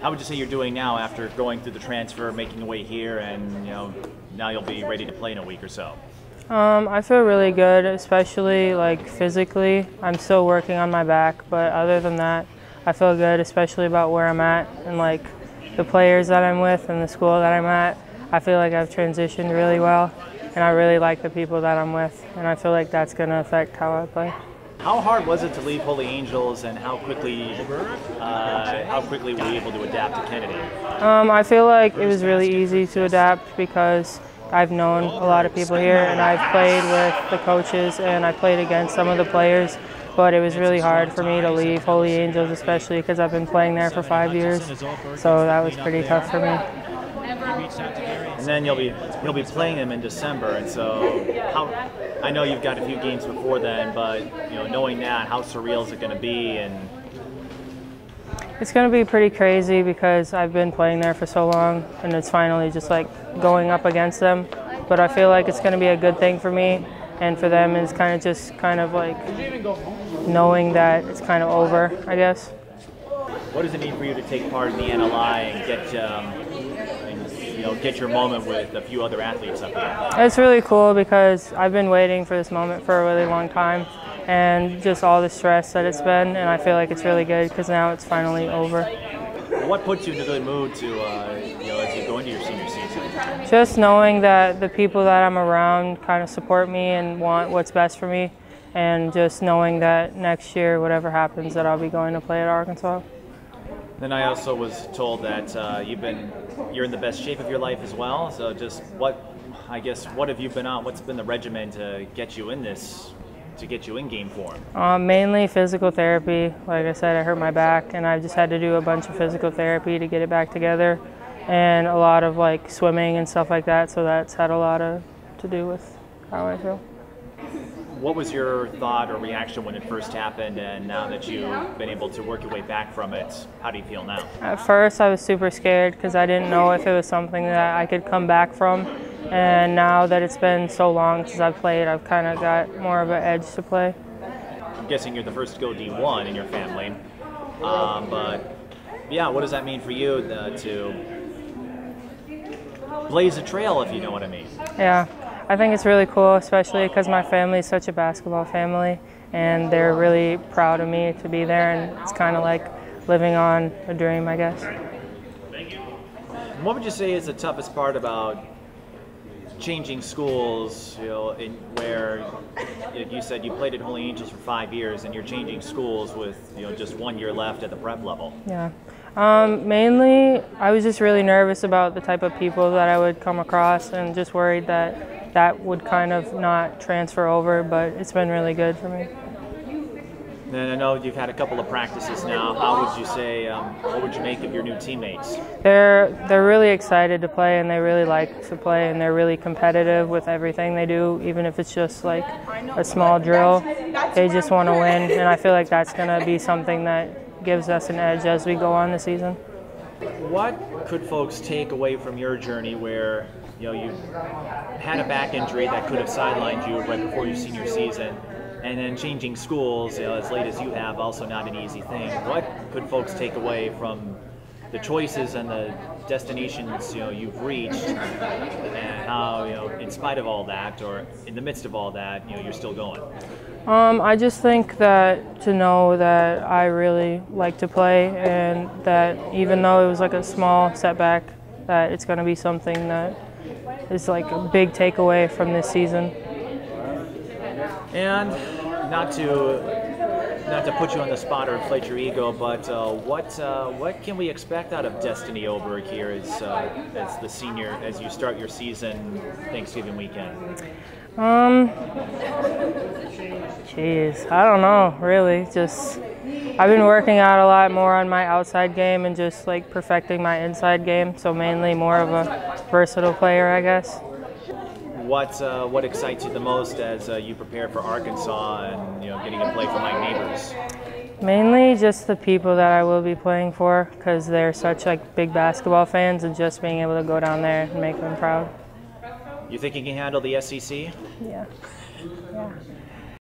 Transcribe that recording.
How would you say you're doing now after going through the transfer, making your way here, and you know now you'll be ready to play in a week or so? Um, I feel really good, especially like physically. I'm still working on my back, but other than that, I feel good, especially about where I'm at and like the players that I'm with and the school that I'm at. I feel like I've transitioned really well, and I really like the people that I'm with, and I feel like that's going to affect how I play. How hard was it to leave Holy Angels, and how quickly, uh, how quickly were you able to adapt to Kennedy? Um, I feel like it was really easy to adapt because I've known a lot of people here, and I've played with the coaches, and I played against some of the players. But it was really hard for me to leave Holy Angels, especially because I've been playing there for five years. So that was pretty tough for me. And then you'll be you'll be playing them in December, and so how? I know you've got a few games before then, but you know, knowing that, how surreal is it going to be? And it's going to be pretty crazy because I've been playing there for so long, and it's finally just like going up against them. But I feel like it's going to be a good thing for me and for them. It's kind of just kind of like knowing that it's kind of over, I guess. What does it mean for you to take part in the NLI and get, um, you know, get your moment with a few other athletes up here? It's really cool because I've been waiting for this moment for a really long time and just all the stress that it's been, and I feel like it's really good because now it's finally over. What puts you in a good mood to, uh, you know, as you go into your senior season? Just knowing that the people that I'm around kind of support me and want what's best for me, and just knowing that next year, whatever happens, that I'll be going to play at Arkansas. Then I also was told that uh, you've been you're in the best shape of your life as well. So just what I guess what have you been on? What's been the regimen to get you in this to get you in game form? Um, mainly physical therapy. Like I said, I hurt my back, and I just had to do a bunch of physical therapy to get it back together, and a lot of like swimming and stuff like that. So that's had a lot of to do with how I feel. What was your thought or reaction when it first happened, and now that you've been able to work your way back from it, how do you feel now? At first, I was super scared because I didn't know if it was something that I could come back from. And now that it's been so long since I've played, I've kind of got more of an edge to play. I'm guessing you're the first to go D1 in your family. Um, but yeah, what does that mean for you uh, to blaze a trail, if you know what I mean? Yeah, I think it's really cool, especially because my family is such a basketball family, and they're really proud of me to be there, and it's kind of like living on a dream, I guess. What would you say is the toughest part about changing schools, you know, in where you said you played at Holy Angels for five years and you're changing schools with you know just one year left at the prep level. Yeah. Um, mainly, I was just really nervous about the type of people that I would come across and just worried that that would kind of not transfer over, but it's been really good for me. And I know you've had a couple of practices now. How would you say, um, what would you make of your new teammates? They're they're really excited to play and they really like to play and they're really competitive with everything they do, even if it's just like a small drill. They just want to win, and I feel like that's going to be something that gives us an edge as we go on the season. What could folks take away from your journey where you know you had a back injury that could have sidelined you right before your senior season? and then changing schools you know, as late as you have also not an easy thing what could folks take away from the choices and the destinations you know you've reached and how you know in spite of all that or in the midst of all that you know you're still going? Um, I just think that to know that I really like to play and that even though it was like a small setback that it's going to be something that is like a big takeaway from this season. And not to not to put you on the spot or inflate your ego, but uh, what uh, what can we expect out of Destinee Oberg here as uh, as the senior as you start your season Thanksgiving weekend? Um, jeez, I don't know. Really, just I've been working out a lot more on my outside game and just like perfecting my inside game. So mainly more of a versatile player, I guess what uh, what excites you the most as uh, you prepare for Arkansas and you know getting to play for Mike Neighbors? Mainly just the people that I will be playing for because they're such like big basketball fans and just being able to go down there and make them proud. You think you can handle the SEC? Yeah. Yeah.